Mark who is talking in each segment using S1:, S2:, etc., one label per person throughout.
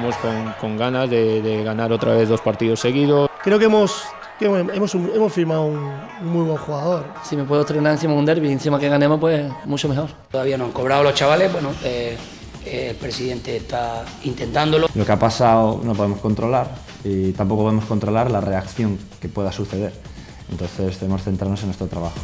S1: vamos con, ganas de, ganar otra vez dos partidos seguidos.
S2: Creo que hemos, hemos, hemos, firmado un, muy buen jugador.
S3: Si me puedo estrenar encima de un derby, encima que ganemos, pues mucho mejor.
S4: Todavía no han cobrado los chavales, bueno, eh, el presidente está intentándolo.
S5: Lo que ha pasado no podemos controlar y tampoco podemos controlar la reacción que pueda suceder. Entonces debemos centrarnos en nuestro trabajo.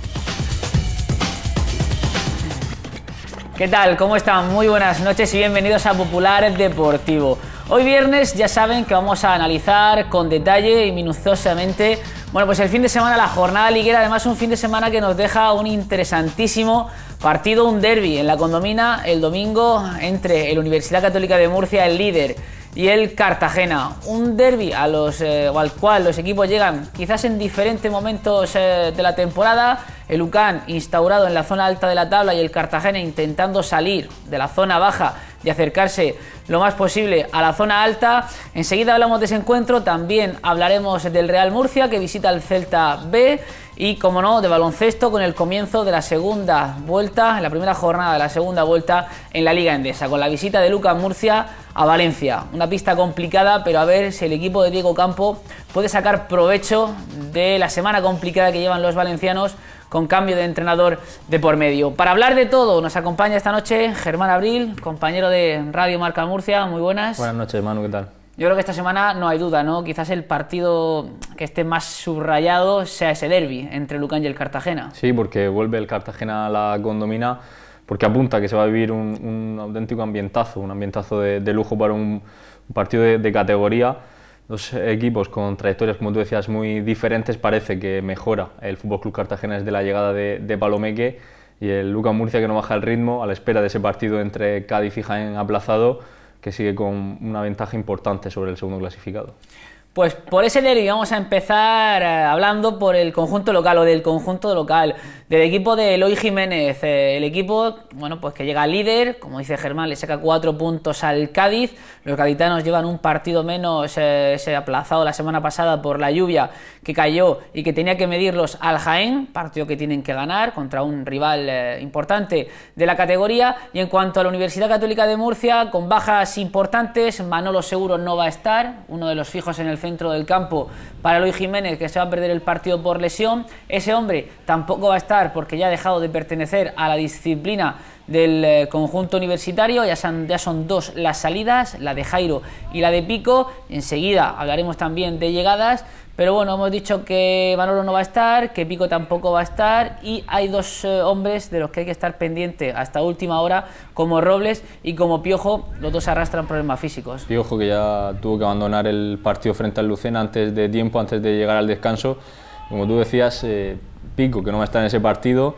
S6: ¿Qué tal? ¿Cómo están? Muy buenas noches y bienvenidos a Popular Deportivo. Hoy viernes ya saben que vamos a analizar con detalle y minuciosamente bueno, pues el fin de semana, la jornada liguera, además un fin de semana que nos deja un interesantísimo partido, un derby en la condomina el domingo entre el Universidad Católica de Murcia, el líder, y el Cartagena. Un derby a los, eh, al cual los equipos llegan quizás en diferentes momentos eh, de la temporada. El UCAN instaurado en la zona alta de la tabla y el Cartagena intentando salir de la zona baja y acercarse lo más posible a la zona alta. Enseguida hablamos de ese encuentro, también hablaremos del Real Murcia que visita el Celta B y, como no, de baloncesto con el comienzo de la segunda vuelta, la primera jornada de la segunda vuelta en la Liga Endesa, con la visita de Lucas Murcia a Valencia. Una pista complicada, pero a ver si el equipo de Diego Campo puede sacar provecho de la semana complicada que llevan los valencianos con cambio de entrenador de por medio. Para hablar de todo, nos acompaña esta noche Germán Abril, compañero de Radio Marca Murcia. Muy buenas.
S5: Buenas noches, Manu, ¿qué tal?
S6: Yo creo que esta semana no hay duda, ¿no? Quizás el partido que esté más subrayado sea ese derby entre Lucán y el Cartagena.
S5: Sí, porque vuelve el Cartagena a la condomina, porque apunta que se va a vivir un, auténtico ambientazo, un ambientazo de, lujo para un, partido de, categoría. Dos equipos con trayectorias, como tú decías, muy diferentes. Parece que mejora el Fútbol Club Cartagena desde la llegada de, de Palomeque y el Lucas Murcia que no baja el ritmo a la espera de ese partido entre Cádiz y Jaén aplazado que sigue con una ventaja importante sobre el segundo clasificado.
S6: Pues por ese derby vamos a empezar eh, hablando por el conjunto local o del conjunto local, del equipo de Eloy Jiménez. Eh, el equipo, bueno, pues que llega líder, como dice Germán, le saca cuatro puntos al Cádiz. Los gaditanos llevan un partido menos, eh, se ha aplazado la semana pasada por la lluvia que cayó y que tenía que medirlos al Jaén, partido que tienen que ganar contra un rival importante de la categoría. Y en cuanto a la Universidad Católica de Murcia, con bajas importantes, Manolo Seguro no va a estar, uno de los fijos en el centro del campo para Luis Jiménez, que se va a perder el partido por lesión. Ese hombre tampoco va a estar porque ya ha dejado de pertenecer a la disciplina del eh, conjunto universitario. Ya son, ya son dos las salidas, la de Jairo y la de Pico. Enseguida hablaremos también de llegadas. Pero bueno, hemos dicho que Manolo no va a estar, que Pico tampoco va a estar y hay dos eh, hombres de los que hay que estar pendiente hasta última hora, como Robles y como Piojo, los dos arrastran problemas físicos.
S5: Piojo que ya tuvo que abandonar el partido frente al Lucena antes de tiempo, antes de llegar al descanso. Como tú decías, eh, Pico que no va a estar en ese partido,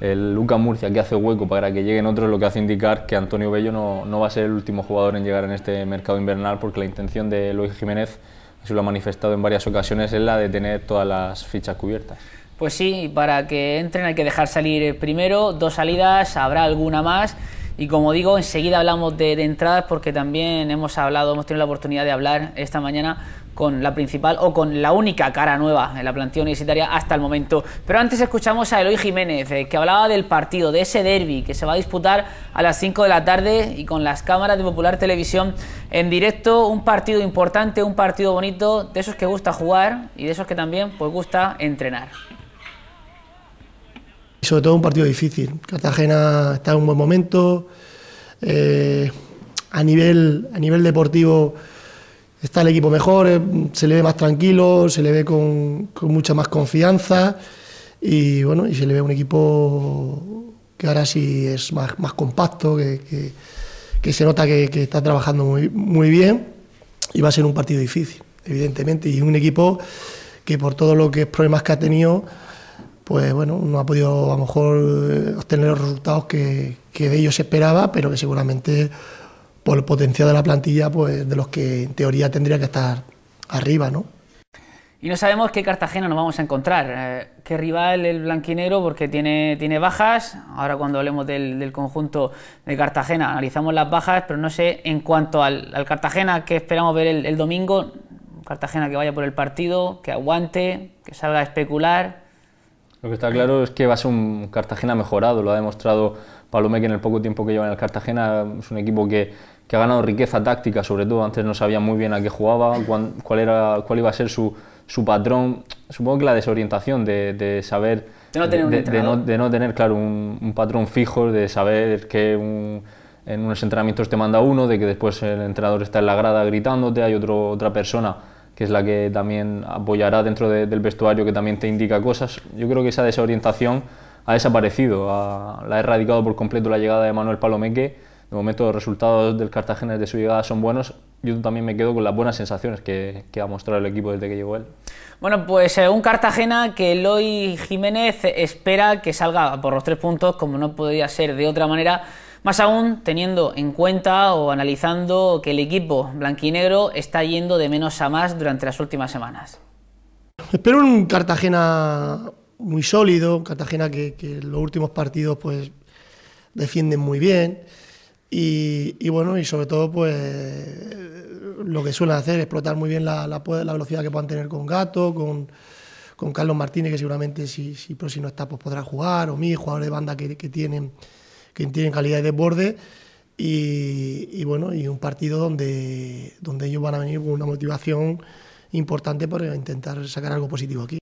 S5: el Lucas Murcia que hace hueco para que lleguen otros, lo que hace indicar que Antonio Bello no, no va a ser el último jugador en llegar en este mercado invernal porque la intención de Luis Jiménez eso lo ha manifestado en varias ocasiones, es la de tener todas las fichas cubiertas.
S6: Pues sí, para que entren hay que dejar salir primero, dos salidas, habrá alguna más. Y como digo, enseguida hablamos de, entradas porque también hemos hablado, hemos tenido la oportunidad de hablar esta mañana con la principal o con la única cara nueva en la plantilla universitaria hasta el momento. Pero antes escuchamos a Eloy Jiménez, eh, que hablaba del partido, de ese derby que se va a disputar a las 5 de la tarde y con las cámaras de Popular Televisión en directo. Un partido importante, un partido bonito, de esos que gusta jugar y de esos que también pues, gusta entrenar.
S2: Sobre todo un partido difícil. Cartagena está en un buen momento. Eh, a, nivel, a nivel deportivo está el equipo mejor, eh, se le ve más tranquilo, se le ve con, mucha más confianza y bueno, y se le ve un equipo que ahora sí es más, más compacto, que, se nota que, está trabajando muy, muy bien y va a ser un partido difícil, evidentemente, y un equipo que por todo lo que problemas que ha tenido, pues bueno, no ha podido a lo mejor eh, obtener los resultados que, de ellos se esperaba, pero que seguramente por el potencial de la plantilla, pues de los que en teoría tendría que estar arriba, ¿no?
S6: Y no sabemos qué Cartagena nos vamos a encontrar, eh, qué rival el blanquinero, porque tiene, tiene bajas. Ahora cuando hablemos del, conjunto de Cartagena analizamos las bajas, pero no sé en cuanto al, Cartagena que esperamos ver el, domingo, Cartagena que vaya por el partido, que aguante, que salga a especular.
S5: Lo que está claro es que va a ser un Cartagena mejorado, lo ha demostrado Palomeque en el poco tiempo que lleva en el Cartagena. Es un equipo que que ha ganado riqueza táctica, sobre todo antes no sabía muy bien a qué jugaba, cuál, era, cuál iba a ser su, su patrón. Supongo que la desorientación de, de saber...
S6: De no tener, un
S5: de, no, tener claro, un, un, patrón fijo, de saber que un, en unos entrenamientos te manda uno, de que después el entrenador está en la grada gritándote, hay otro, otra persona que es la que también apoyará dentro del vestuario, que también te indica cosas. Yo creo que esa desorientación ha desaparecido, la ha erradicado por completo la llegada de Manuel Palomeque de momento los resultados del Cartagena de su llegada son buenos. Yo también me quedo con las buenas sensaciones que, ha mostrado el equipo desde que llegó él.
S6: Bueno, pues eh, un Cartagena que Eloy Jiménez espera que salga por los tres puntos, como no podría ser de otra manera. Más aún teniendo en cuenta o analizando que el equipo blanquinegro está yendo de menos a más durante las últimas semanas.
S2: Espero un Cartagena muy sólido, un Cartagena que, los últimos partidos pues defienden muy bien. Y, bueno, y sobre todo, pues lo que suelen hacer explotar muy bien la, velocidad que puedan tener con Gato, con, con Carlos Martínez, que seguramente si, si no está, pues podrá jugar, o mi jugador de banda que, tienen, que tienen calidad de desborde. Y, y, bueno, y un partido donde, donde ellos van a venir con una motivación importante para intentar sacar algo positivo aquí.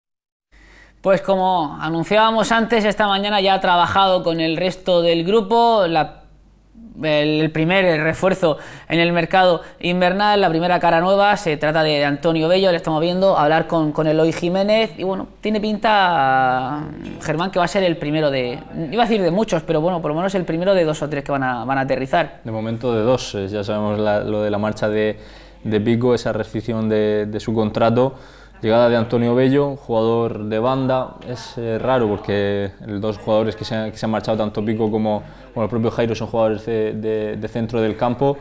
S6: Pues como anunciábamos antes, esta mañana ya ha trabajado con el resto del grupo. La el primer refuerzo en el mercado invernal, la primera cara nueva, se trata de Antonio Bello, le estamos viendo hablar con, con Eloy Jiménez y bueno, tiene pinta Germán que va a ser el primero de, iba a decir de muchos, pero bueno, por lo menos el primero de dos o tres que van a, van a aterrizar.
S5: De momento de dos, eh, ya sabemos lo de la marcha de, de Pico, esa rescisión de, de su contrato. Llegada de Antonio Bello, jugador de banda, es eh, raro porque los dos jugadores que se, han, marchado, tanto Pico como, como, el propio Jairo, son jugadores de, centro del campo,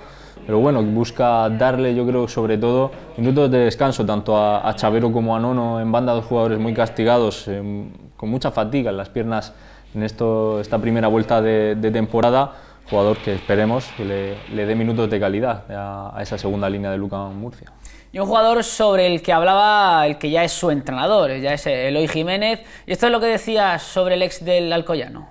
S5: pero bueno, busca darle, yo creo, sobre todo minutos de descanso, tanto a, a Chavero como a Nono en banda, dos jugadores muy castigados, eh, con mucha fatiga en las piernas en esto, esta primera vuelta de, temporada, jugador que esperemos que le, dé minutos de calidad a, a esa segunda línea de Luca Murcia.
S6: Y un jugador sobre el que hablaba el que ya es su entrenador, ya es Eloy Jiménez. Y esto es lo que decía sobre el ex del Alcoyano.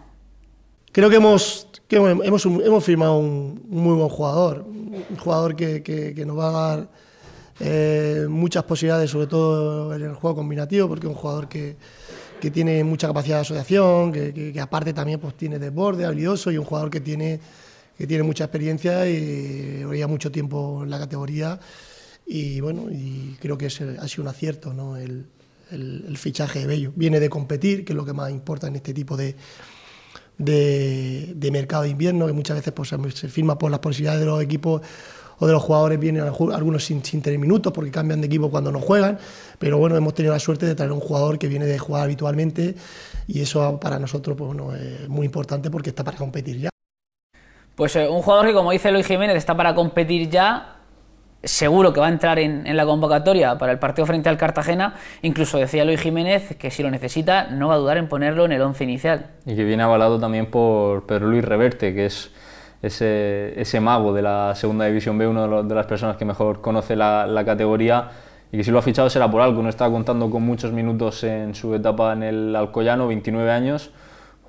S2: Creo que hemos, hemos, hemos firmado un, muy buen jugador, un jugador que, que, nos va a dar eh, muchas posibilidades, sobre todo en el juego combinativo, porque es un jugador que, que tiene mucha capacidad de asociación, que, aparte también pues, tiene desborde, habilidoso y un jugador que tiene, que tiene mucha experiencia y lleva mucho tiempo en la categoría y bueno, y creo que ese ha sido un acierto ¿no? el, el, fichaje de Bello. Viene de competir, que es lo que más importa en este tipo de, de, de mercado de invierno, que muchas veces pues, se firma por las posibilidades de los equipos o de los jugadores vienen algunos sin, sin, tener minutos porque cambian de equipo cuando no juegan, pero bueno, hemos tenido la suerte de traer un jugador que viene de jugar habitualmente y eso para nosotros pues, bueno, es muy importante porque está para competir ya.
S6: Pues eh, un jugador que como dice Luis Jiménez está para competir ya, seguro que va a entrar en, la convocatoria para el partido frente al Cartagena. Incluso decía Luis Jiménez que si lo necesita no va a dudar en ponerlo en el once inicial.
S5: Y que viene avalado también por Pedro Luis Reverte, que es ese, ese mago de la segunda división B, una de, las personas que mejor conoce la, categoría y que si lo ha fichado será por algo. No está contando con muchos minutos en su etapa en el Alcoyano, 29 años.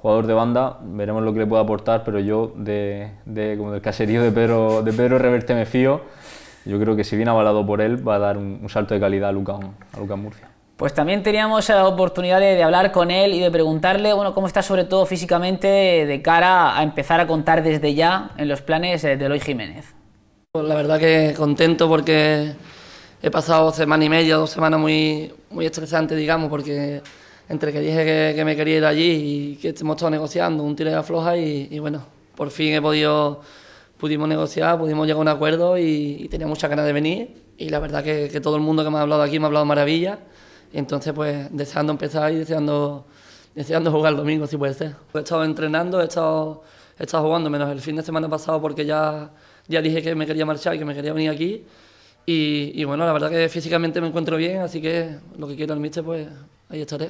S5: Jugador de banda, veremos lo que le puede aportar, pero yo de, como del caserío de Pedro, de Pedro Reverte me fío yo creo que si viene avalado por él va a dar un, salto de calidad a Lucas a Murcia.
S6: Pues también teníamos la oportunidad de, hablar con él y de preguntarle bueno, cómo está sobre todo físicamente de cara a empezar a contar desde ya en los planes de Eloy Jiménez.
S3: Pues la verdad que contento porque he pasado semana y media, dos semanas muy, muy estresantes, digamos, porque entre que dije que, me quería ir allí y que hemos estado negociando, un tiro de afloja y, y bueno, por fin he podido pudimos negociar, pudimos llegar a un acuerdo y, tenía muchas ganas de venir. Y la verdad que, que, todo el mundo que me ha hablado aquí me ha hablado maravilla. Y entonces, pues, deseando empezar y deseando, deseando jugar el domingo, si puede ser. He estado entrenando, he estado, he estado jugando, menos el fin de semana pasado, porque ya, ya dije que me quería marchar y que me quería venir aquí. Y, y bueno, la verdad que físicamente me encuentro bien, así que lo que quiero el míster, pues ahí estaré.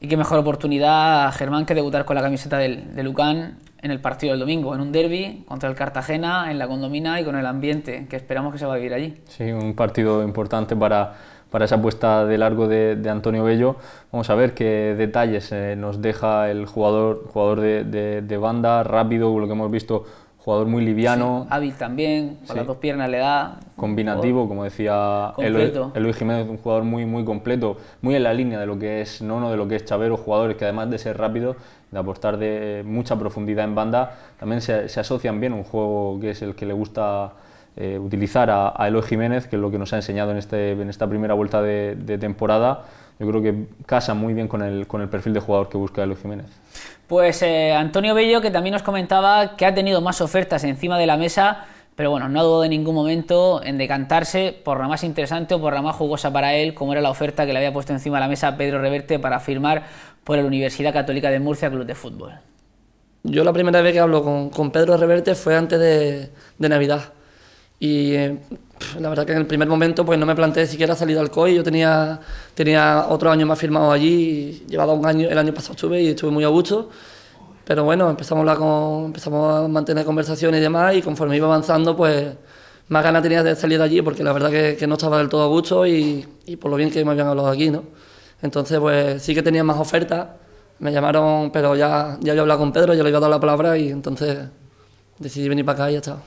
S6: Y qué mejor oportunidad, Germán, que debutar con la camiseta del, de Lucán en el partido del domingo, en un derby contra el Cartagena, en la condomina y con el ambiente que esperamos que se va a vivir allí.
S5: Sí, un partido importante para, para esa apuesta de largo de, de, Antonio Bello. Vamos a ver qué detalles eh, nos deja el jugador, jugador de, de, de, banda, rápido, lo que hemos visto, jugador muy liviano,
S6: Hábil también, con las dos piernas le da.
S5: combinativo, como decía Eloy. Eloy Jiménez, un jugador muy, muy completo, muy en la línea de lo que es Nono, de lo que es Chavero, jugadores que además de ser rápidos, de aportar de mucha profundidad en banda, también se, se asocian bien un juego que es el que le gusta eh, utilizar a, a Eloy Jiménez, que es lo que nos ha enseñado en, este, en esta primera vuelta de, de temporada. Yo creo que casa muy bien con el, con el perfil de jugador que busca Eloy Jiménez.
S6: Pues eh, Antonio Bello, que también nos comentaba que ha tenido más ofertas encima de la mesa, pero bueno, no ha dudado en ningún momento en decantarse por la más interesante o por la más jugosa para él, como era la oferta que le había puesto encima de la mesa Pedro Reverte para firmar por la Universidad Católica de Murcia Club de Fútbol.
S3: Yo la primera vez que hablo con, con Pedro Reverte fue antes de, de Navidad. Y eh, la verdad que en el primer momento pues no me planteé siquiera salir al COI. Yo tenía, tenía otro año más firmado allí. Llevaba un año, el año pasado estuve y estuve muy a gusto. Pero bueno, empezamos a, hablar con, empezamos a mantener conversaciones y demás. Y conforme iba avanzando, pues más ganas tenía de salir de allí porque la verdad que, que no estaba del todo a gusto y, y por lo bien que me habían hablado aquí, ¿no? Entonces, pues sí que tenía más ofertas. Me llamaron, pero ya, ya yo hablaba con Pedro, yo le había dado la palabra y entonces decidí venir para acá y ya está.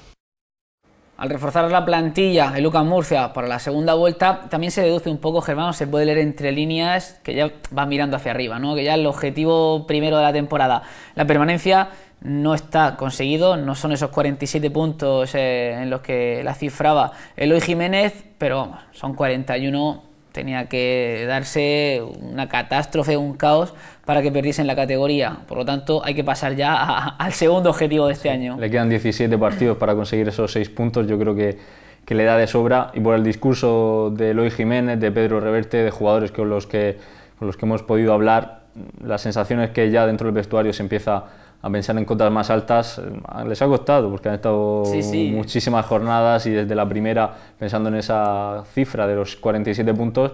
S6: Al reforzar la plantilla el Lucas Murcia para la segunda vuelta, también se deduce un poco, Germán, se puede leer entre líneas que ya va mirando hacia arriba, ¿no? que ya el objetivo primero de la temporada, la permanencia, no está conseguido, no son esos 47 puntos eh, en los que la cifraba Eloy Jiménez, pero son 41 tenía que darse una catástrofe, un caos para que perdiesen la categoría. Por lo tanto, hay que pasar ya a- al segundo objetivo de este año.
S5: Le quedan 17 partidos para conseguir esos 6 puntos, yo creo que, que le da de sobra. Y por el discurso de Eloy Jiménez, de Pedro Reverte, de jugadores con los que, con los que hemos podido hablar, la sensación es que ya dentro del vestuario se empieza a pensar en cotas más altas. Eh, Les ha costado porque han estado
S6: Sí, sí.
S5: muchísimas jornadas y desde la primera pensando en esa cifra de los 47 puntos.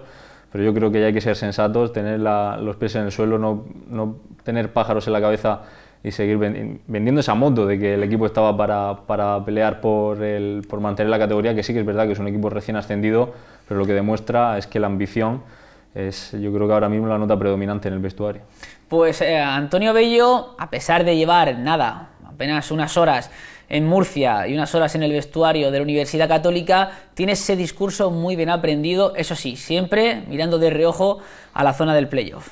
S5: Pero yo creo que ya hay que ser sensatos, tener la- los pies en el suelo, no, no tener pájaros en la cabeza y seguir vendi- vendiendo esa moto de que el equipo estaba para, para pelear por, el, por mantener la categoría, que sí que es verdad que es un equipo recién ascendido, pero lo que demuestra es que la ambición es yo creo que ahora mismo la nota predominante en el vestuario.
S6: Pues eh, Antonio Bello, a pesar de llevar nada, apenas unas horas en Murcia y unas horas en el vestuario de la Universidad Católica, tiene ese discurso muy bien aprendido, eso sí, siempre mirando de reojo a la zona del playoff.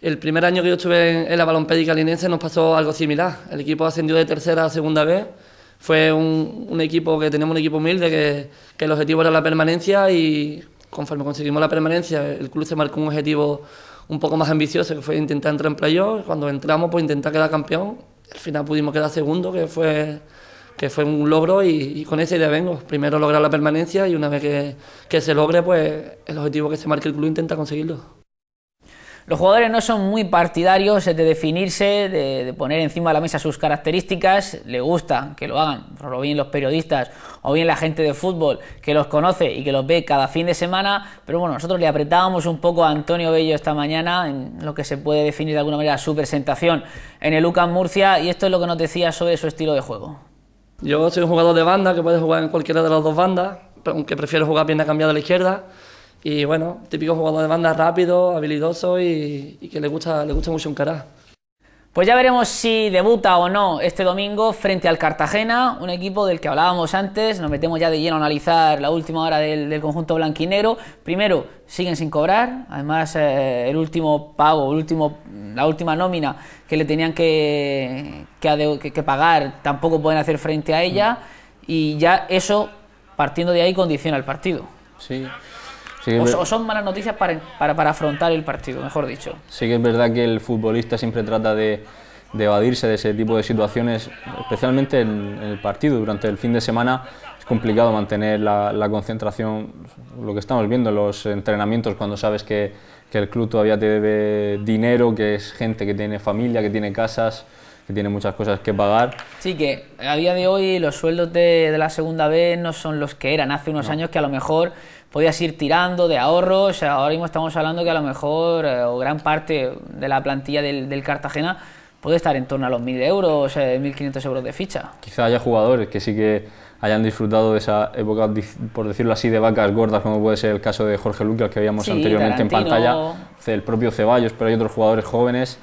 S3: El primer año que yo estuve en, la balompédica linense nos pasó algo similar. El equipo ascendió de tercera a segunda vez. Fue un, un equipo que teníamos un equipo humilde, que, que el objetivo era la permanencia y conforme conseguimos la permanencia, el club se marcó un objetivo un poco más ambicioso, que fue intentar entrar en playoff. Cuando entramos, pues intentar quedar campeón. Al final pudimos quedar segundo, que fue, que fue un logro y, con esa idea vengo. Primero lograr la permanencia y una vez que, que se logre, pues el objetivo que se marque el club intenta conseguirlo.
S6: Los jugadores no son muy partidarios de definirse, de, poner encima de la mesa sus características. Le gusta que lo hagan, o bien los periodistas o bien la gente de fútbol que los conoce y que los ve cada fin de semana. Pero bueno, nosotros le apretábamos un poco a Antonio Bello esta mañana en lo que se puede definir de alguna manera su presentación en el UCAM Murcia. Y esto es lo que nos decía sobre su estilo de juego.
S3: Yo soy un jugador de banda que puede jugar en cualquiera de las dos bandas, aunque prefiero jugar pierna cambiada a la izquierda. Y bueno, típico jugador de banda rápido, habilidoso y, y que le gusta, le gusta mucho encarar.
S6: Pues ya veremos si debuta o no este domingo frente al Cartagena, un equipo del que hablábamos antes. Nos metemos ya de lleno a analizar la última hora del, del conjunto blanquinegro. Primero, siguen sin cobrar. Además, eh, el último pago, el último, la última nómina que le tenían que, que, que- que pagar, tampoco pueden hacer frente a ella. Y ya eso, partiendo de ahí, condiciona el partido.
S5: Sí, sí
S6: O, o son malas noticias para, para, para afrontar el partido, mejor dicho.
S5: sí que es verdad que el futbolista siempre trata de, de evadirse de ese tipo de situaciones, especialmente en, en el partido. Durante el fin de semana es complicado mantener la, la concentración, lo que estamos viendo en los entrenamientos cuando sabes que, que el club todavía te debe dinero, que es gente que tiene familia, que tiene casas, que tiene muchas cosas que pagar.
S6: Sí, que a día de hoy los sueldos de, de la segunda B no son los que eran hace unos años que a lo mejor podías ir tirando de ahorros. Ahora mismo estamos hablando que a lo mejor, eh, o gran parte de la plantilla del, del Cartagena puede estar en torno a los 1.000 euros, eh, 1.500 euros de ficha.
S5: Quizá haya jugadores que sí que hayan disfrutado de esa época, por decirlo así, de vacas gordas, como puede ser el caso de Jorge Lucas, que veíamos
S6: Sí,
S5: anteriormente en
S6: Tarantino.
S5: pantalla, el propio Ceballos, pero hay otros jugadores jóvenes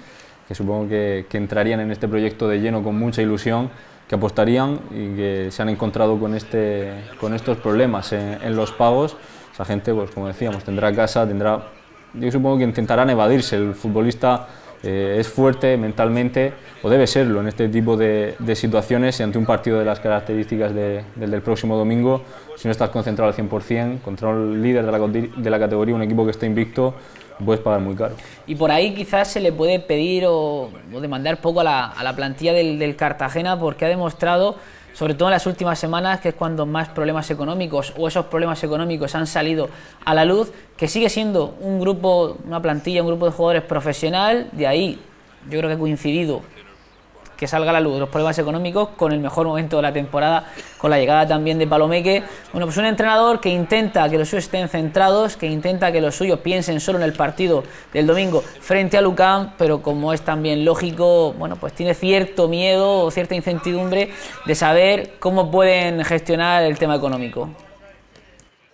S5: que supongo que, que entrarían en este proyecto de lleno con mucha ilusión, que apostarían y que se han encontrado con, este, con estos problemas en, los pagos. Esa gente, pues como decíamos, tendrá casa, tendrá, yo supongo que intentarán evadirse. El futbolista eh, es fuerte mentalmente, o debe serlo en este tipo de, situaciones y ante un partido de las características del del próximo domingo, si no estás concentrado al 100%, contra el líder de la, de la categoría, un equipo que está invicto, puedes pagar muy caro.
S6: Y por ahí quizás se le puede pedir o, demandar poco a la, a la plantilla del, del, Cartagena porque ha demostrado, sobre todo en las últimas semanas, que es cuando más problemas económicos o esos problemas económicos han salido a la luz, que sigue siendo un grupo, una plantilla, un grupo de jugadores profesional, de ahí yo creo que ha coincidido que salga a la luz los problemas económicos con el mejor momento de la temporada, con la llegada también de Palomeque. Bueno, pues un entrenador que intenta que los suyos estén centrados, que intenta que los suyos piensen solo en el partido del domingo frente a Lucán, pero como es también lógico, bueno, pues tiene cierto miedo o cierta incertidumbre de saber cómo pueden gestionar el tema económico.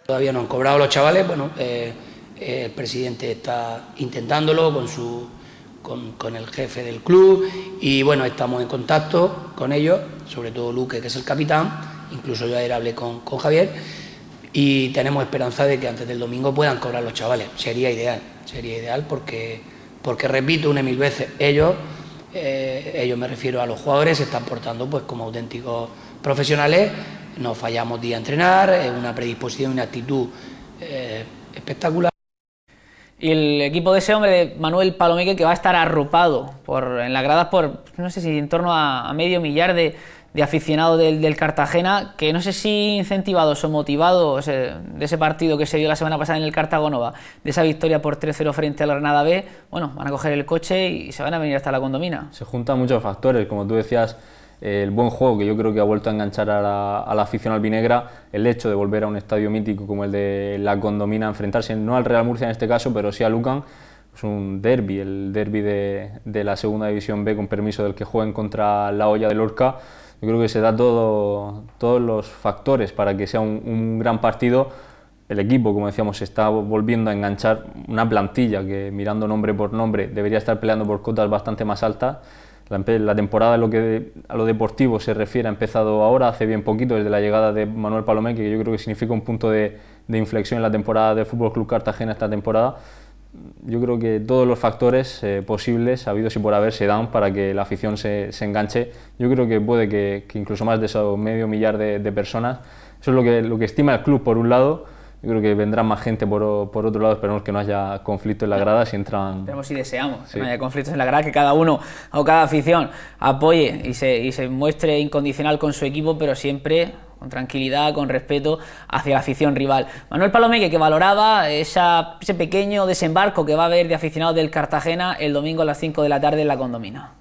S4: Todavía no han cobrado los chavales, bueno, eh, el presidente está intentándolo con su con, el jefe del club y bueno, estamos en contacto con ellos, sobre todo Luque, que es el capitán, incluso yo ayer hablé con, Javier y tenemos esperanza de que antes del domingo puedan cobrar los chavales. Sería ideal, sería ideal porque, porque repito una y mil veces, ellos, eh, ellos me refiero a los jugadores, se están portando pues como auténticos profesionales, no fallamos día a entrenar, es una predisposición, una actitud eh, espectacular.
S6: Y el equipo de ese hombre, de Manuel Palomeque, que va a estar arropado por, en las gradas por, no sé si en torno a, medio millar de, aficionados del, Cartagena, que no sé si incentivados o motivados de ese partido que se dio la semana pasada en el Cartagonova, de esa victoria por 3-0 frente a la Granada B, bueno, van a coger el coche y se van a venir hasta la condomina.
S5: Se juntan muchos factores, como tú decías, el buen juego que yo creo que ha vuelto a enganchar a la, afición albinegra, el hecho de volver a un estadio mítico como el de la Condomina, enfrentarse no al Real Murcia en este caso, pero sí a Lucan, es un derby, el derby de, la segunda división B con permiso del que jueguen contra la olla de Lorca. Yo creo que se da todo, todos los factores para que sea un, un gran partido. El equipo, como decíamos, está volviendo a enganchar una plantilla que mirando nombre por nombre debería estar peleando por cotas bastante más altas la, temporada lo que a lo deportivo se refiere ha empezado ahora, hace bien poquito, desde la llegada de Manuel Palomé, que yo creo que significa un punto de, inflexión en la temporada del Fútbol Club Cartagena esta temporada. Yo creo que todos los factores eh, posibles, habidos y por haber, se dan para que la afición se, enganche. Yo creo que puede que, incluso más de esos medio millar de, de personas. Eso es lo que, lo que estima el club por un lado yo creo que vendrá más gente por, por, otro lado, esperemos que no haya conflicto en la grada si entran...
S6: Esperemos y deseamos que no haya conflictos en la grada, que cada uno o cada afición apoye y se, y se muestre incondicional con su equipo, pero siempre con tranquilidad, con respeto hacia la afición rival. Manuel Palomeque, que valoraba esa, ese pequeño desembarco que va a haber de aficionados del Cartagena el domingo a las 5 de la tarde en la condomina.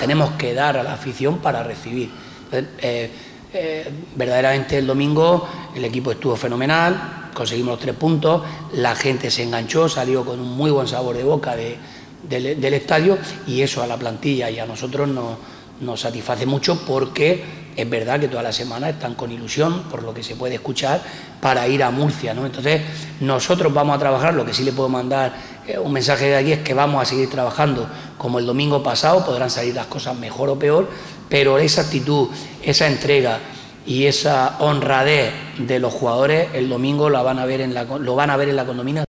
S4: Tenemos que dar a la afición para recibir. Eh, eh, verdaderamente el domingo el equipo estuvo fenomenal, conseguimos los tres puntos, la gente se enganchó, salió con un muy buen sabor de boca del estadio y eso a la plantilla y a nosotros nos, satisface mucho porque es verdad que toda la semana están con ilusión, por lo que se puede escuchar, para ir a Murcia. ¿no? Entonces, nosotros vamos a trabajar, lo que sí le puedo mandar eh, un mensaje de aquí es que vamos a seguir trabajando como el domingo pasado, podrán salir las cosas mejor o peor, pero esa actitud, esa entrega y esa honradez de los jugadores el domingo la van a ver en la, lo van a ver en la condomina.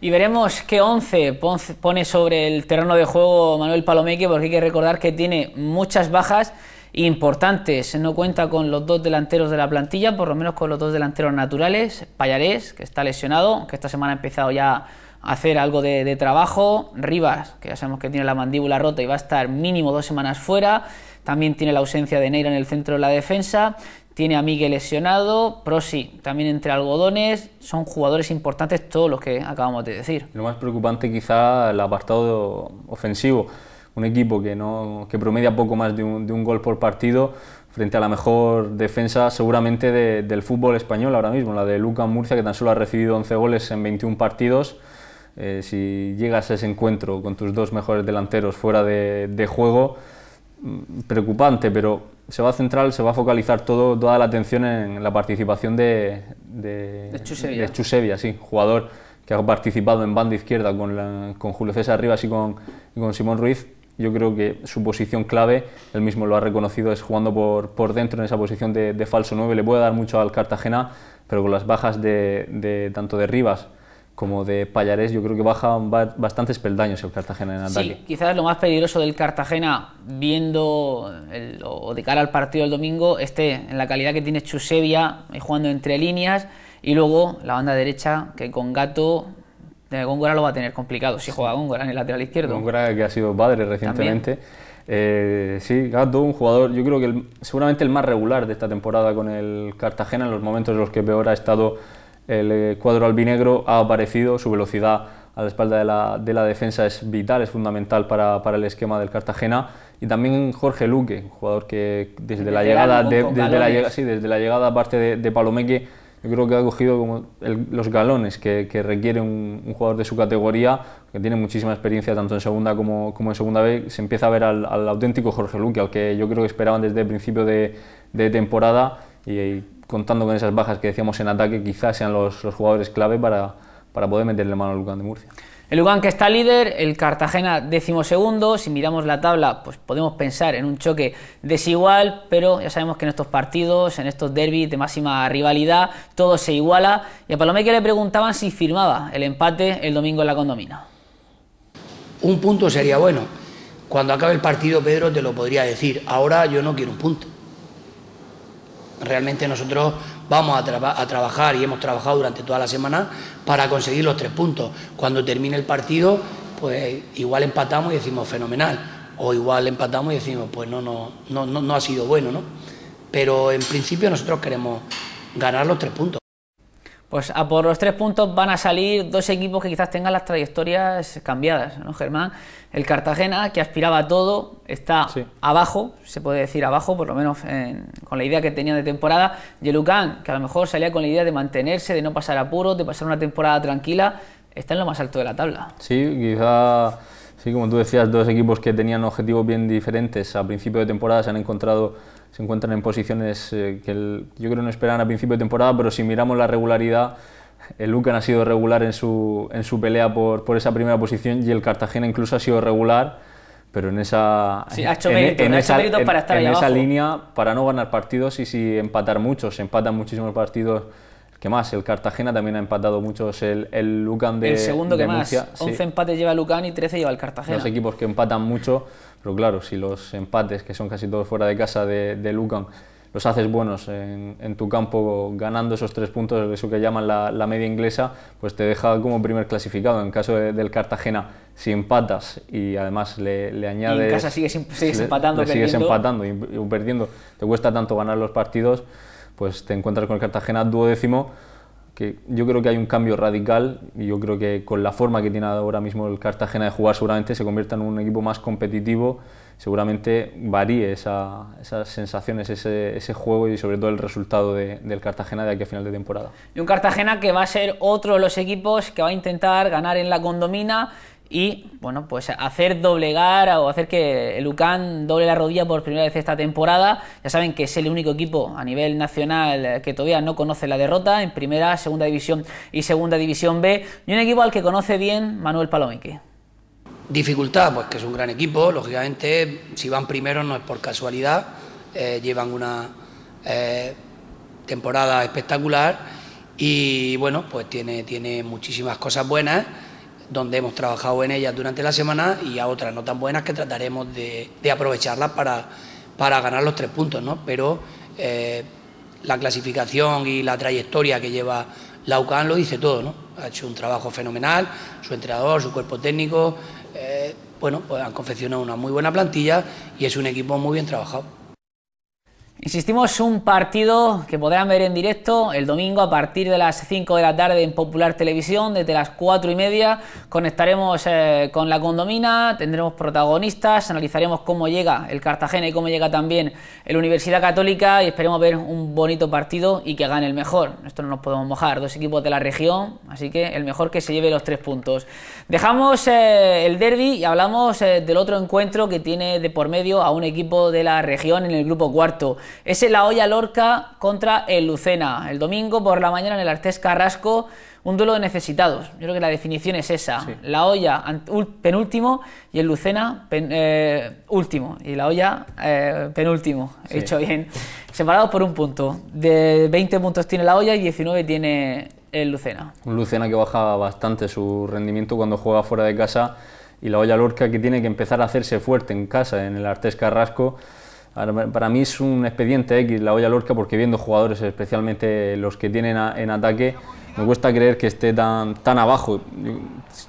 S6: Y veremos qué once pone sobre el terreno de juego Manuel Palomeque, porque hay que recordar que tiene muchas bajas importantes. No cuenta con los dos delanteros de la plantilla, por lo menos con los dos delanteros naturales. Payarés, que está lesionado, que esta semana ha empezado ya a hacer algo de trabajo. Rivas, que ya sabemos que tiene la mandíbula rota y va a estar mínimo dos semanas fuera. También tiene la ausencia de Neira en el centro de la defensa. Tiene a Miguel lesionado, Prosi también entre algodones. Son jugadores importantes todos los que acabamos de decir.
S5: Lo más preocupante quizá el apartado ofensivo. Un equipo que, no, que promedia poco más de un, gol por partido frente a la mejor defensa seguramente del fútbol español ahora mismo, la de Lucas Murcia, que tan solo ha recibido 11 goles en 21 partidos. Eh, si llegas a ese encuentro con tus dos mejores delanteros fuera de juego, preocupante, pero se va a centrar, se va a focalizar todo, toda la atención en la participación de, de,
S6: de
S5: Chusevia. sí, jugador que ha participado en banda izquierda con, con Julio César Rivas y con, con Simón Ruiz yo creo que su posición clave, él mismo lo ha reconocido, es jugando por, por dentro en esa posición de, de falso 9. Le puede dar mucho al Cartagena, pero con las bajas de, de tanto de Rivas como de Payarés, yo creo que baja bastantes peldaños el Cartagena en ataque.
S6: Sí, quizás lo más peligroso del Cartagena, viendo el, o de cara al partido del domingo, esté en la calidad que tiene Chusevia, jugando entre líneas, y luego la banda derecha, que con Gato de Góngora lo va a tener complicado si juega Góngora en el lateral izquierdo.
S5: Góngora que ha sido padre recientemente. Eh, sí, Gato, un jugador, yo creo que seguramente el más regular de esta temporada con el Cartagena, en los momentos en los que peor ha estado el eh, cuadro albinegro ha aparecido, su velocidad a la espalda de la, de la defensa es vital, es fundamental para, para, el esquema del Cartagena. Y también Jorge Luque, jugador que desde la llegada, de, desde, la, sí, desde la llegada aparte de, de, Palomeque, yo creo que ha cogido como los galones que, que requiere un, un, jugador de su categoría, que tiene muchísima experiencia tanto en segunda como, como en segunda vez. Se empieza a ver al, al, auténtico Jorge Luque, al que yo creo que esperaban desde el principio de, de temporada. Y, y contando con esas bajas que decíamos en ataque, quizás sean los, los jugadores clave para, para, poder meterle mano al Lucan de Murcia.
S6: El Lugan que está líder, el Cartagena decimosegundo, si miramos la tabla pues podemos pensar en un choque desigual, pero ya sabemos que en estos partidos, en estos derbis de máxima rivalidad, todo se iguala y a Palomé que le preguntaban si firmaba el empate el domingo en la condomina.
S4: Un punto sería bueno. Cuando acabe el partido, Pedro, te lo podría decir. Ahora yo no quiero un punto realmente nosotros vamos a, tra a, trabajar y hemos trabajado durante toda la semana para conseguir los tres puntos. Cuando termine el partido, pues igual empatamos y decimos fenomenal, o igual empatamos y decimos pues no, no, no, no, no ha sido bueno, ¿no? Pero en principio nosotros queremos ganar los tres puntos.
S6: Pues a por los tres puntos van a salir dos equipos que quizás tengan las trayectorias cambiadas, ¿no, Germán? El Cartagena, que aspiraba a todo, está sí. abajo, se puede decir abajo, por lo menos en, con la idea que tenía de temporada. Y el Ucán, que a lo mejor salía con la idea de mantenerse, de no pasar apuros, de pasar una temporada tranquila, está en lo más alto de la tabla.
S5: Sí, quizá, sí, como tú decías, dos equipos que tenían objetivos bien diferentes a principio de temporada se han encontrado se encuentran en posiciones eh, que el, yo creo no esperaban a principio de temporada, pero si miramos la regularidad, el Lucan ha sido regular en su, en su pelea por, por esa primera posición y el Cartagena incluso ha sido regular, pero en esa,
S6: sí, ha hecho mérito, en, en, esa, para estar
S5: en,
S6: en
S5: esa línea para no ganar partidos y si empatar muchos, se empatan muchísimos partidos. ¿Qué más? El Cartagena también ha empatado muchos. El, el Lucan de.
S6: El segundo
S5: de
S6: que más.
S5: Murcia,
S6: 11 sí. empates lleva Lucan y 13 lleva el Cartagena.
S5: Los equipos que empatan mucho, pero claro, si los empates, que son casi todos fuera de casa de, de Lucan, los haces buenos en, en, tu campo ganando esos tres puntos, eso que llaman la, la, media inglesa, pues te deja como primer clasificado. En caso de, del Cartagena, si empatas y además le, le añades...
S6: Y en casa sigues, sigues empatando,
S5: le, le sigues empatando y, y perdiendo, te cuesta tanto ganar los partidos, pues te encuentras con el Cartagena duodécimo, que yo creo que hay un cambio radical y yo creo que con la forma que tiene ahora mismo el Cartagena de jugar seguramente se convierta en un equipo más competitivo, seguramente varíe esa, esas sensaciones, ese, ese, juego y sobre todo el resultado de, del Cartagena de aquí a final de temporada.
S6: Y un Cartagena que va a ser otro de los equipos que va a intentar ganar en la condomina y bueno, pues hacer doblegar o hacer que el UCAN doble la rodilla por primera vez esta temporada. Ya saben que es el único equipo a nivel nacional que todavía no conoce la derrota en primera, segunda división y segunda división B. Y un equipo al que conoce bien Manuel Palomeque.
S4: Dificultad, pues que es un gran equipo, lógicamente, si van primero no es por casualidad, eh, llevan una eh, temporada espectacular y bueno, pues tiene, tiene muchísimas cosas buenas donde hemos trabajado en ellas durante la semana y a otras no tan buenas que trataremos de, aprovecharlas para, para, ganar los tres puntos, ¿no? Pero eh, la clasificación y la trayectoria que lleva la UCAN lo dice todo, ¿no? Ha hecho un trabajo fenomenal, su entrenador, su cuerpo técnico, eh, bueno, pues han confeccionado una muy buena plantilla y es un equipo muy bien trabajado.
S6: Insistimos, un partido que podrán ver en directo el domingo a partir de las 5 de la tarde en Popular Televisión, desde las 4 y media conectaremos eh, con la condomina, tendremos protagonistas, analizaremos cómo llega el Cartagena y cómo llega también el Universidad Católica y esperemos ver un bonito partido y que gane el mejor. Esto no nos podemos mojar, dos equipos de la región, así que el mejor que se lleve los tres puntos. Dejamos eh, el derby y hablamos eh, del otro encuentro que tiene de por medio a un equipo de la región en el grupo cuarto es la olla Lorca contra el Lucena. El domingo por la mañana en el Artés Carrasco, un duelo de necesitados. Yo creo que la definición es esa. La olla penúltimo y el Lucena eh, último. Y la olla eh, penúltimo, he dicho bien. Separados por un punto. De 20 puntos tiene la olla y 19 tiene el Lucena.
S5: Un Lucena que baja bastante su rendimiento cuando juega fuera de casa y la olla Lorca que tiene que empezar a hacerse fuerte en casa, en el Artés Carrasco. Para mí es un expediente X la olla Lorca porque viendo jugadores, especialmente los que tienen en ataque, me cuesta creer que esté tan, tan abajo.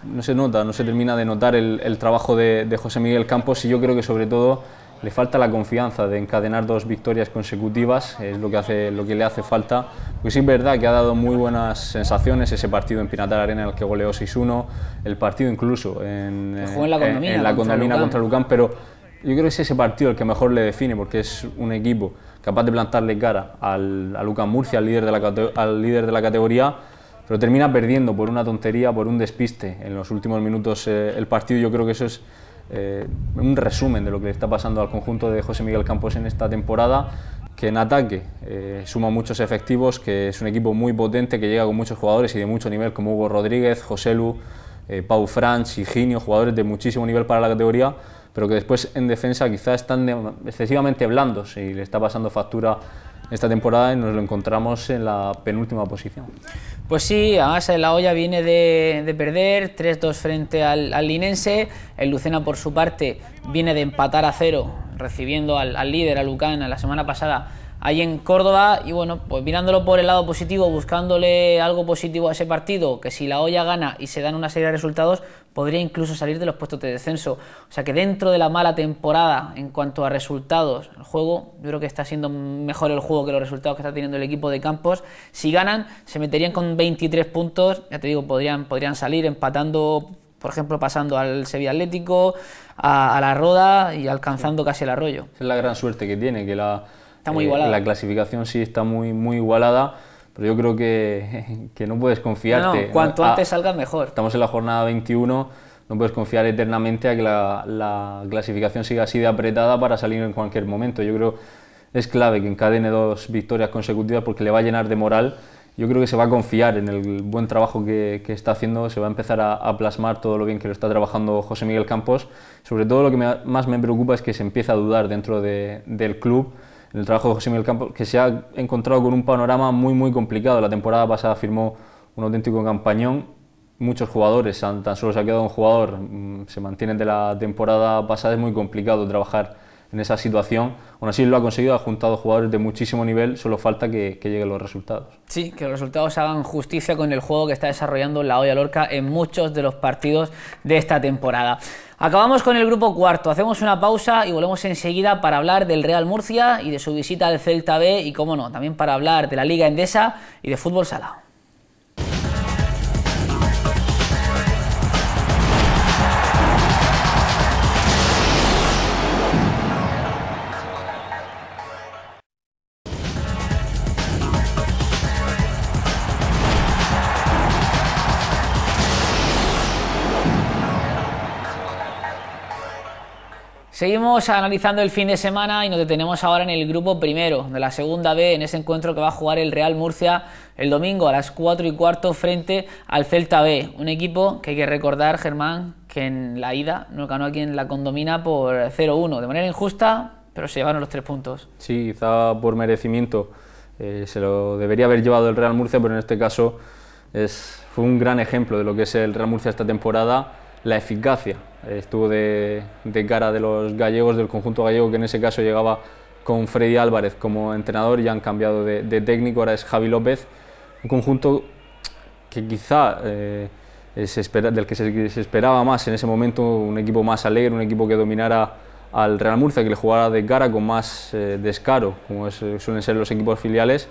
S5: No se nota, no se termina de notar el, trabajo de, de José Miguel Campos y yo creo que sobre todo le falta la confianza de encadenar dos victorias consecutivas, es lo que, hace, lo que le hace falta. Porque sí es verdad que ha dado muy buenas sensaciones ese partido en Pinatar Arena en el que goleó 6-1, el partido incluso en,
S6: la
S5: condomina, contra, Lucán, pero yo creo que es ese partido el que mejor le define porque es un equipo capaz de plantarle cara al, a Lucán Murcia, al líder, de la, al líder de la categoría, pero termina perdiendo por una tontería, por un despiste en los últimos minutos eh, el partido. Yo creo que eso es eh, un resumen de lo que le está pasando al conjunto de José Miguel Campos en esta temporada, que en ataque eh, suma muchos efectivos, que es un equipo muy potente, que llega con muchos jugadores y de mucho nivel como Hugo Rodríguez, José Lu, Pau Franch, Higinio, jugadores de muchísimo nivel para la categoría, pero que después en defensa quizás están excesivamente blandos. Y le está pasando factura esta temporada y nos lo encontramos en la penúltima posición.
S6: Pues sí, además la olla viene de, perder 3-2 frente al, Linense, el Lucena por su parte viene de empatar a cero recibiendo al, al líder, a Lucana, la semana pasada ahí en Córdoba. Y bueno, pues mirándolo por el lado positivo, buscándole algo positivo a ese partido, que si la olla gana y se dan una serie de resultados, podría incluso salir de los puestos de descenso. O sea que dentro de la mala temporada en cuanto a resultados, el juego, yo creo que está siendo mejor el juego que los resultados que está teniendo el equipo de Campos. Si ganan, se meterían con 23 puntos, ya te digo, podrían, podrían salir empatando por ejemplo, pasando al Sevilla Atlético, a, a la Roda y alcanzando casi el arroyo.
S5: es la gran suerte que tiene, que la,
S6: muy eh, igualada.
S5: La clasificación sí está muy, muy igualada, pero yo creo que, que no puedes confiarte.
S6: No, cuanto ah, antes salga mejor.
S5: Estamos en la jornada 21, no puedes confiar eternamente a que la, la, clasificación siga así de apretada para salir en cualquier momento. Yo creo es clave que encadene dos victorias consecutivas porque le va a llenar de moral. Yo creo que se va a confiar en el buen trabajo que, que está haciendo, se va a empezar a, a, plasmar todo lo bien que lo está trabajando José Miguel Campos. Sobre todo lo que más me preocupa es que se empieza a dudar dentro de, del club el trabajo de José Miguel Campos, que se ha encontrado con un panorama muy, muy complicado. La temporada pasada firmó un auténtico campañón. Muchos jugadores, tan solo se ha quedado un jugador, mm, se mantienen de la temporada pasada. Es muy complicado trabajar en esa situación. Aún así lo ha conseguido, ha juntado jugadores de muchísimo nivel, solo falta que, lleguen los resultados.
S6: Sí, que los resultados hagan justicia con el juego que está desarrollando la Olla Lorca en muchos de los partidos de esta temporada. Acabamos con el grupo cuarto, hacemos una pausa y volvemos enseguida para hablar del Real Murcia y de su visita al Celta B y, como no, también para hablar de la Liga Endesa y de fútbol sala. Seguimos analizando el fin de semana y nos detenemos ahora en el grupo primero de la segunda B, en ese encuentro que va a jugar el Real Murcia el domingo a las 4 y cuarto frente al Celta B. Un equipo que hay que recordar, Germán, que en la ida no ganó aquí en la condomina por 0-1, de manera injusta, pero se llevaron los tres puntos.
S5: Sí, quizá por merecimiento. Eh, se lo debería haber llevado el Real Murcia, pero en este caso es, fue un gran ejemplo de lo que es el Real Murcia esta temporada la eficacia. Estuvo de, cara de los gallegos, del conjunto gallego, que en ese caso llegaba con Freddy Álvarez como entrenador, ya han cambiado de, técnico, ahora es Javi López, un conjunto que quizá eh, del que se, esperaba más en ese momento, un equipo más alegre, un equipo que dominara al Real Murcia, que le jugara de cara con más eh, descaro, como suelen ser los equipos filiales.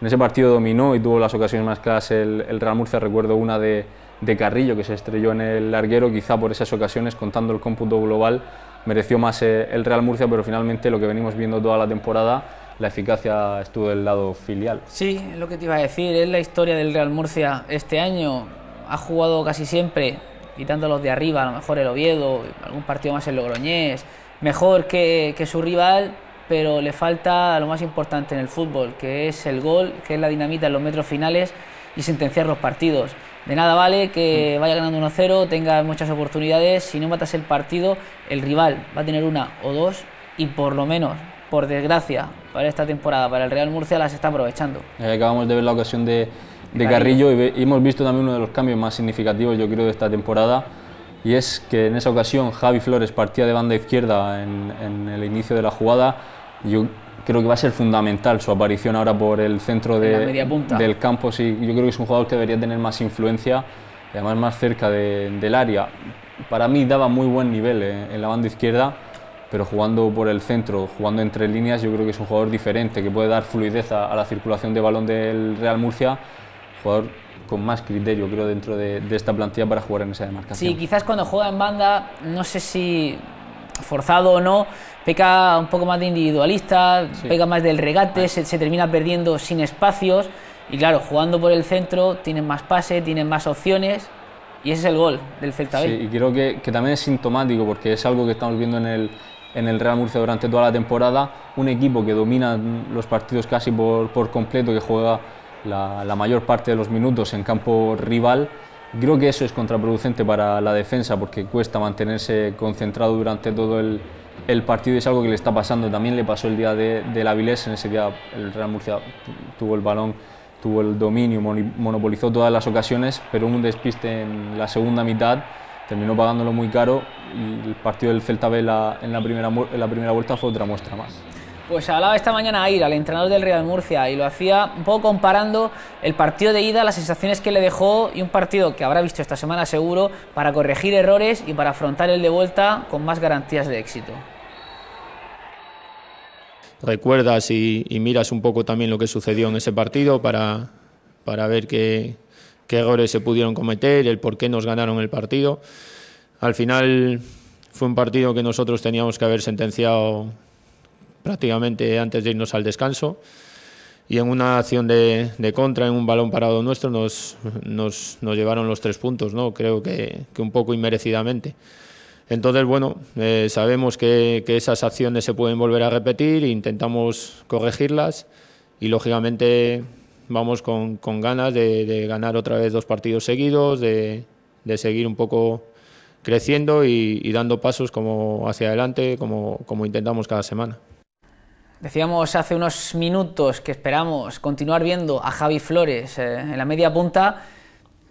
S5: En ese partido dominó y tuvo las ocasiones más claras el Real Murcia, recuerdo una de de Carrillo, que se estrelló en el larguero, quizá por esas ocasiones, contando el cómputo global, mereció más eh, el Real Murcia, pero finalmente lo que venimos viendo toda la temporada, la eficacia estuvo del lado filial.
S6: Sí, es lo que te iba a decir, es la historia del Real Murcia este año. Ha jugado casi siempre, quitando los de arriba, a lo mejor el Oviedo, algún partido más el Logroñés, mejor que, que su rival, pero le falta lo más importante en el fútbol, que es el gol, que es la dinamita en los metros finales y sentenciar los partidos. De nada vale que vaya ganando 1-0, tenga muchas oportunidades, si no matas el partido, el rival va a tener una o dos y por lo menos, por desgracia, para esta temporada, para el Real Murcia las está aprovechando.
S5: acabamos de ver la ocasión de, Carrillo y, hemos visto también uno de los cambios más significativos, yo creo, de esta temporada y es que en esa ocasión Javi Flores partía de banda izquierda en, en el inicio de la jugada. Yo creo que va a ser fundamental su aparición ahora por el centro de, del campo. Sí, yo creo que es un jugador que debería tener más influencia además más cerca del área. Para mí daba muy buen nivel en, la banda izquierda, pero jugando por el centro, jugando entre líneas, yo creo que es un jugador diferente, que puede dar fluidez a, la circulación de balón del Real Murcia. Jugador con más criterio, creo, dentro de, de esta plantilla para jugar en esa demarcación.
S6: Sí, quizás cuando juega en banda, no sé si forzado o no, peca un poco más de individualista, pega más del regate, se, termina perdiendo sin espacios y claro, jugando por el centro tienen más pase, tienen más opciones y ese es el gol del Celta
S5: B. Sí, y creo que, también es sintomático porque es algo que estamos viendo en el, en el Real Murcia durante toda la temporada, un equipo que domina los partidos casi por, por completo, que juega la, la mayor parte de los minutos en campo rival. Creo que eso es contraproducente para la defensa porque cuesta mantenerse concentrado durante todo el, el partido es algo que le está pasando. También le pasó el día de, del Avilés, en ese día el Real Murcia tuvo el balón, tuvo el dominio, monopolizó todas las ocasiones, pero un despiste en la segunda mitad terminó pagándolo muy caro y el partido del Celta B en, la primera, en la primera vuelta fue otra muestra más.
S6: Pues hablaba esta mañana Aira, el entrenador del Real Murcia, y lo hacía un poco comparando el partido de ida, las sensaciones que le dejó y un partido que habrá visto esta semana seguro para corregir errores y para afrontar el de vuelta con más garantías de éxito
S1: recuerdas y, miras un poco también lo que sucedió en ese partido para, para ver qué, qué, errores se pudieron cometer, el por qué nos ganaron el partido. Al final fue un partido que nosotros teníamos que haber sentenciado prácticamente antes de irnos al descanso y en una acción de, de contra, en un balón parado nuestro, nos, nos, nos llevaron los tres puntos, ¿no? creo que, que un poco inmerecidamente. Entonces, bueno, eh, sabemos que, esas acciones se pueden volver a repetir, intentamos corregirlas y lógicamente vamos con, ganas de, ganar otra vez dos partidos seguidos, de, seguir un poco creciendo y, dando pasos como hacia adelante, como, como intentamos cada semana.
S6: Decíamos hace unos minutos que esperamos continuar viendo a Javi Flores eh, en la media punta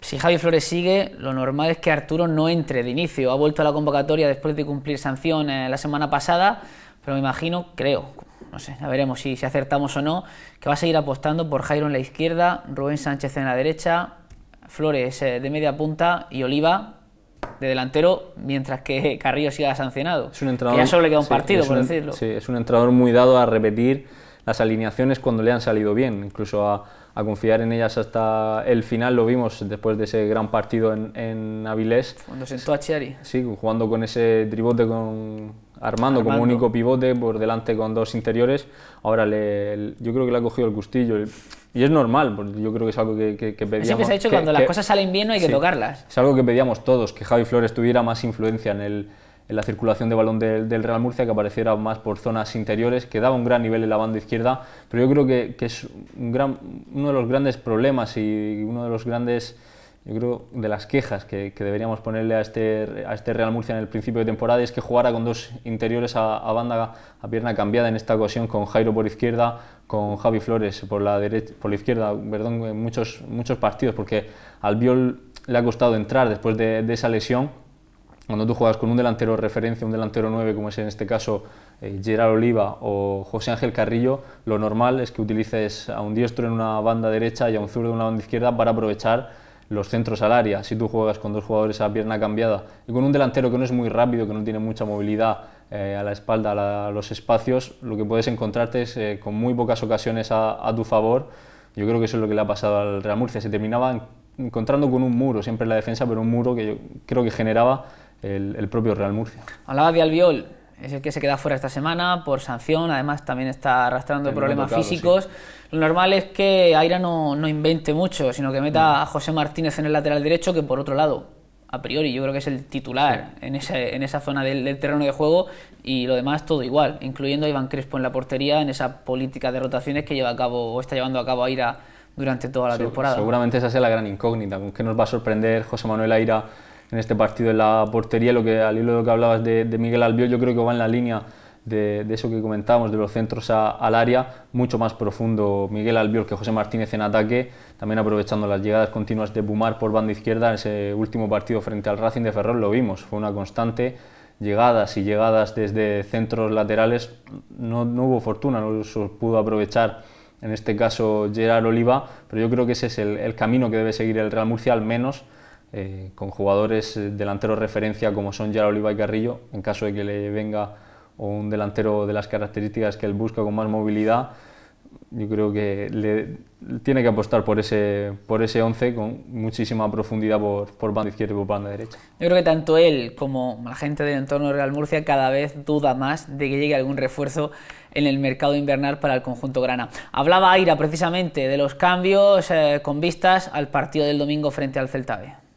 S6: si Javi Flores sigue, lo normal es que Arturo no entre de inicio. Ha vuelto a la convocatoria después de cumplir sanción eh, la semana pasada, pero me imagino, creo, no sé, ya veremos si, si acertamos o no, que va a seguir apostando por Jairo en la izquierda, Rubén Sánchez en la derecha, Flores eh, de media punta y Oliva de delantero, mientras que Carrillo siga sancionado. Es un entrenador, que ya solo le queda un partido, por decirlo.
S5: Sí, es un entrenador muy dado a repetir las alineaciones cuando le han salido bien, incluso a a confiar en ellas hasta el final. Lo vimos después de ese gran partido en, en Avilés.
S6: Cuando sentó a Chiari.
S5: Sí, jugando con ese tribote con Armando, como único pivote por delante con dos interiores. Ahora le, yo creo que le ha cogido el gustillo. Y es normal, porque yo creo que es algo que, que, pedíamos.
S6: Siempre se ha dicho que cuando las cosas salen bien no hay que tocarlas.
S5: Es algo que pedíamos todos, que Javi Flores tuviera más influencia en el, en la circulación de balón del Real Murcia, que apareciera más por zonas interiores, que daba un gran nivel en la banda izquierda, pero yo creo que, es un gran, uno de los grandes problemas y uno de los grandes, yo creo, de las quejas que, deberíamos ponerle a este, a este Real Murcia en el principio de temporada es que jugara con dos interiores a, banda, a pierna cambiada, en esta ocasión con Jairo por izquierda, con Javi Flores por la, derecha, por la izquierda, perdón, en muchos, muchos partidos, porque al Viol le ha costado entrar después de, de esa lesión. Cuando tú juegas con un delantero referencia, un delantero 9, como es en este caso eh, Gerard Oliva o José Ángel Carrillo, lo normal es que utilices a un diestro en una banda derecha y a un zurdo en una banda izquierda para aprovechar los centros al área. Si tú juegas con dos jugadores a pierna cambiada y con un delantero que no es muy rápido, que no tiene mucha movilidad eh, a la espalda, a, los espacios, lo que puedes encontrarte es eh, con muy pocas ocasiones a, tu favor. Yo creo que eso es lo que le ha pasado al Real Murcia. Se terminaba encontrando con un muro siempre en la defensa, pero un muro que yo creo que generaba el, propio Real Murcia.
S6: Hablaba de Albiol, es el que se queda fuera esta semana por sanción, además también está arrastrando problemas físicos. Lo normal es que Aira no, no, invente mucho, sino que meta a José Martínez en el lateral derecho, que por otro lado, a priori yo creo que es el titular en, ese, en esa zona del, terreno de juego y lo demás todo igual, incluyendo a Iván Crespo en la portería en esa política de rotaciones que lleva a cabo o está llevando a cabo Aira durante toda la temporada.
S5: Seguramente esa sea la gran incógnita, con qué nos va a sorprender José Manuel Aira en este partido en la portería, lo que al hilo de lo que hablabas de, Miguel Albiol, yo creo que va en la línea de, eso que comentábamos, de los centros al área, mucho más profundo Miguel Albiol que José Martínez en ataque, también aprovechando las llegadas continuas de Bumar por banda izquierda, en ese último partido frente al Racing de Ferrol lo vimos, fue una constante, llegadas y llegadas desde centros laterales, no, hubo fortuna, no se pudo aprovechar en este caso Gerard Oliva, pero yo creo que ese es el, el camino que debe seguir el Real Murcia, al menos eh, con jugadores eh, delanteros referencia como son Yara Oliva y Carrillo, en caso de que le venga un delantero de las características que él busca con más movilidad, yo creo que le, tiene que apostar por ese, por ese 11 con muchísima profundidad por, por banda izquierda y por banda derecha.
S6: Yo creo que tanto él como la gente del entorno Real Murcia cada vez duda más de que llegue algún refuerzo en el mercado invernal para el conjunto grana. Hablaba Aira precisamente de los cambios eh, con vistas al partido del domingo frente al Celta B.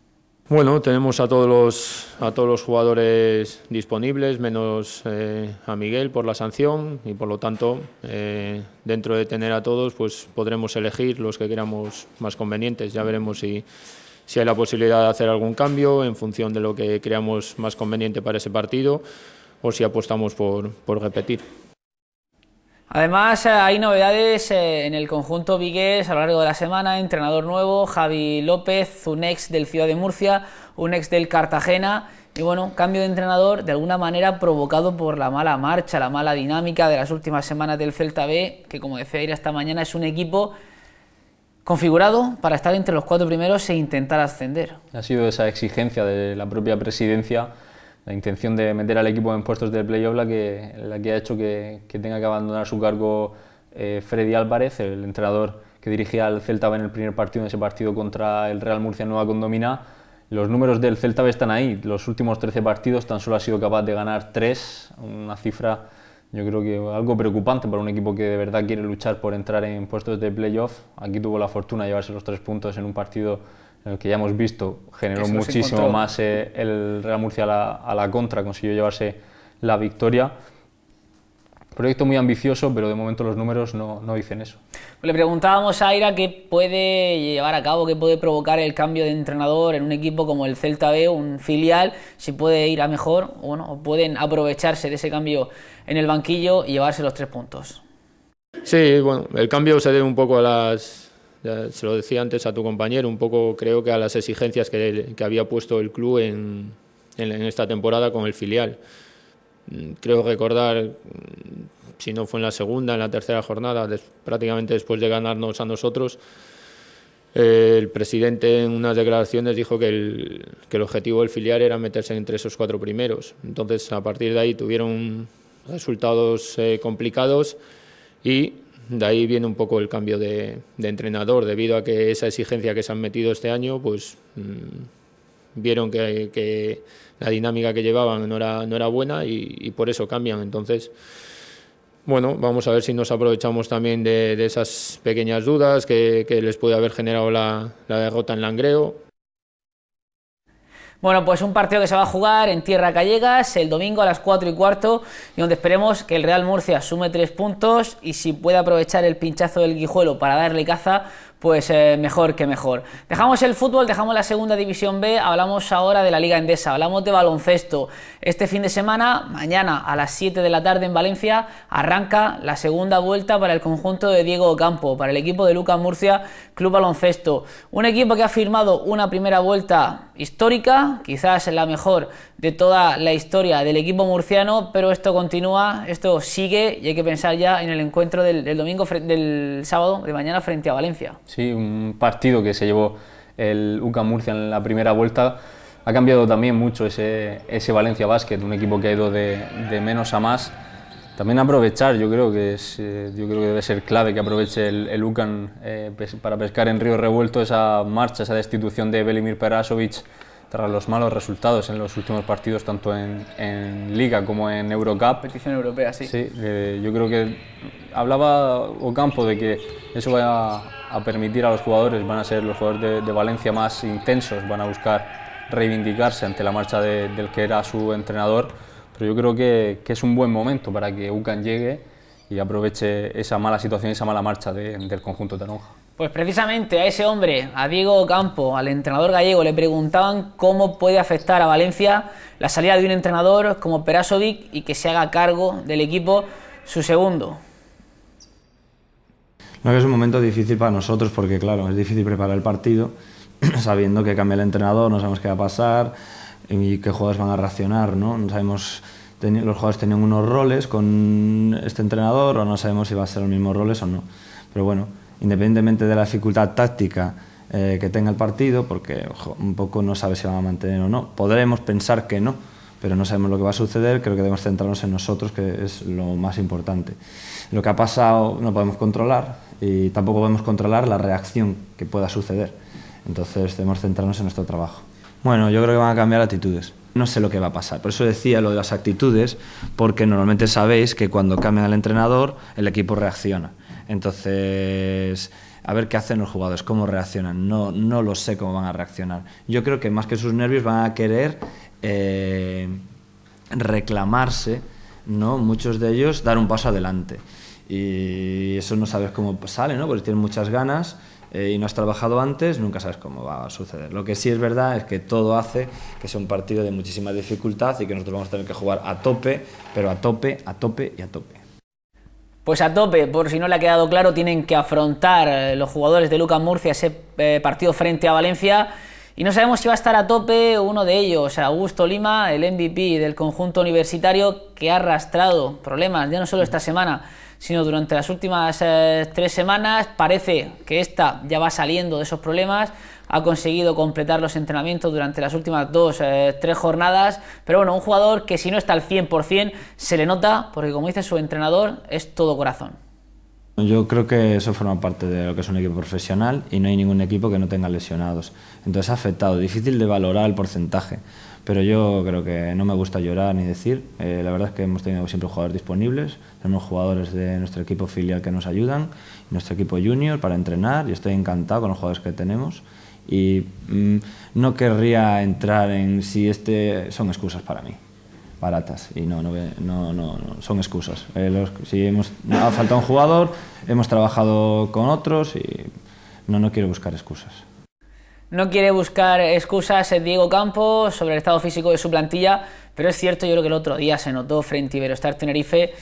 S1: Bueno, tenemos a todos los, a todos los jugadores disponibles, menos eh, a Miguel por la sanción y por lo tanto, eh, dentro de tener a todos, pues podremos elegir los que queramos más convenientes. Ya veremos si, si hay la posibilidad de hacer algún cambio en función de lo que creamos más conveniente para ese partido o si apostamos por, por repetir.
S6: Además, eh, hay novedades eh, en el conjunto Vigués a lo largo de la semana. Entrenador nuevo, Javi López, un ex del Ciudad de Murcia, un ex del Cartagena. Y bueno, cambio de entrenador de alguna manera provocado por la mala marcha, la mala dinámica de las últimas semanas del Celta B, que como decía ir esta mañana es un equipo configurado para estar entre los cuatro primeros e intentar ascender.
S5: Ha sido esa exigencia de la propia presidencia la intención de meter al equipo en puestos de playoff la que, la que ha hecho que, tenga que abandonar su cargo eh, Freddy Álvarez, el entrenador que dirigía al Celta B en el primer partido, en ese partido contra el Real Murcia Nueva Condomina. Los números del Celta B están ahí, los últimos 13 partidos tan solo ha sido capaz de ganar 3, una cifra yo creo que algo preocupante para un equipo que de verdad quiere luchar por entrar en puestos de playoff. Aquí tuvo la fortuna de llevarse los tres puntos en un partido en el que ya hemos visto generó muchísimo más eh, el Real Murcia a la, contra, consiguió llevarse la victoria. Proyecto muy ambicioso, pero de momento los números no, no dicen eso.
S6: Le preguntábamos a Aira qué puede llevar a cabo, qué puede provocar el cambio de entrenador en un equipo como el Celta B, un filial, si puede ir a mejor o, bueno, o pueden aprovecharse de ese cambio en el banquillo y llevarse los tres puntos.
S1: Sí, bueno, el cambio se debe un poco a las se lo decía antes a tu compañero, un poco creo que a las exigencias que, había puesto el club en, esta temporada con el filial. Mm, creo recordar, mm, si no fue en la segunda, en la tercera jornada, prácticamente después de ganarnos a nosotros, eh, el presidente en unas declaraciones dijo que el, objetivo del filial era meterse entre esos cuatro primeros. Entonces, a partir de ahí tuvieron resultados eh, complicados y de ahí viene un poco el cambio de, entrenador, debido a que esa exigencia que se han metido este año, pues mm, vieron que, la dinámica que llevaban no era, no era buena y, por eso cambian. Entonces, bueno, vamos a ver si nos aprovechamos también de, esas pequeñas dudas que, les puede haber generado la, la derrota en Langreo
S6: bueno, pues un partido que se va a jugar en Tierra Gallegas el domingo a las 4 y cuarto y donde esperemos que el Real Murcia sume tres puntos y si puede aprovechar el pinchazo del Guijuelo para darle caza, pues eh, mejor que mejor. Dejamos el fútbol, dejamos la segunda división B, hablamos ahora de la Liga Endesa, hablamos de baloncesto. Este fin de semana, mañana a las 7 de la tarde en Valencia, arranca la segunda vuelta para el conjunto de Diego Campo, para el equipo de Lucas Murcia Club Baloncesto. Un equipo que ha firmado una primera vuelta histórica, quizás la mejor de toda la historia del equipo murciano, pero esto continúa, esto sigue y hay que pensar ya en el encuentro del, domingo, del sábado de mañana frente a Valencia.
S5: Sí, un partido que se llevó el UCA Murcia en la primera vuelta. Ha cambiado también mucho ese, ese Valencia Basket, un equipo que ha ido de, menos a más. También aprovechar, yo creo que es, eh, yo creo que debe ser clave que aproveche el, el UCAN eh, para pescar en Río Revuelto esa marcha, esa destitución de Belimir Perasovic tras los malos resultados en los últimos partidos, tanto en, en Liga como en Eurocup.
S6: Petición europea, sí.
S5: Sí, eh, yo creo que hablaba Ocampo de que eso va a, permitir a los jugadores, van a ser los jugadores de, Valencia más intensos, van a buscar reivindicarse ante la marcha del que era su entrenador, pero yo creo que, que es un buen momento para que UCAN llegue y aproveche esa mala situación esa mala marcha del conjunto de Taronja.
S6: Pues precisamente a ese hombre, a Diego Campo, al entrenador gallego, le preguntaban cómo puede afectar a Valencia la salida de un entrenador como Perasovic y que se haga cargo del equipo su segundo.
S7: No, es un momento difícil para nosotros porque, claro, es difícil preparar el partido sabiendo que cambia el entrenador, no sabemos qué va a pasar y qué jugadores van a reaccionar, ¿no? No sabemos, los jugadores tenían unos roles con este entrenador o no sabemos si va a ser los mismos roles o no. Pero bueno, independientemente de la dificultad táctica eh, que tenga el partido, porque un poco no sabe si van a mantener o no, podremos pensar que no, pero no sabemos lo que va a suceder, creo que debemos centrarnos en nosotros, que es lo más importante. Lo que ha pasado no podemos controlar y tampoco podemos controlar la reacción que pueda suceder. Entonces debemos centrarnos en nuestro trabajo. Bueno, yo creo que van a cambiar actitudes. No sé lo que va a pasar. Por eso decía lo de las actitudes, porque normalmente sabéis que cuando cambian al entrenador, el equipo reacciona. Entonces, a ver qué hacen los jugadores, cómo reaccionan. No, no lo sé cómo van a reaccionar. Yo creo que más que sus nervios van a querer eh, reclamarse, ¿no? muchos de ellos, dar un paso adelante. Y eso no sabes cómo sale, ¿no? porque tienen muchas ganas eh, y no has trabajado antes, nunca sabes cómo va a suceder. Lo que sí es verdad es que todo hace que sea un partido de muchísima dificultad y que nosotros vamos a tener que jugar a tope, pero a tope, a tope y a tope.
S6: Pues a tope, por si no le ha quedado claro, tienen que afrontar eh, los jugadores de Lucas Murcia ese eh, partido frente a Valencia. Y no sabemos si va a estar a tope uno de ellos, Augusto Lima, el MVP del conjunto universitario, que ha arrastrado problemas, ya no solo esta semana, sino durante las últimas eh, tres semanas. Parece que esta ya va saliendo de esos problemas, ha conseguido completar los entrenamientos durante las últimas dos, eh, tres jornadas, pero bueno, un jugador que si no está al 100% se le nota, porque como dice su entrenador, es todo corazón.
S7: Yo creo que eso forma parte de lo que es un equipo profesional y no hay ningún equipo que no tenga lesionados. Entonces ha afectado, difícil de valorar el porcentaje pero yo creo que no me gusta llorar ni decir. Eh, la verdad es que hemos tenido siempre jugadores disponibles, tenemos jugadores de nuestro equipo filial que nos ayudan, nuestro equipo junior para entrenar y estoy encantado con los jugadores que tenemos y mm, no querría entrar en si este son excusas para mí baratas y no, no, no, no son excusas. Eh, si hemos, ha faltado un jugador, hemos trabajado con otros y no, no quiero buscar excusas.
S6: No quiere buscar excusas Diego Campos sobre el estado físico de su plantilla, pero es cierto, yo creo que el otro día se notó frente a Iberostar Tenerife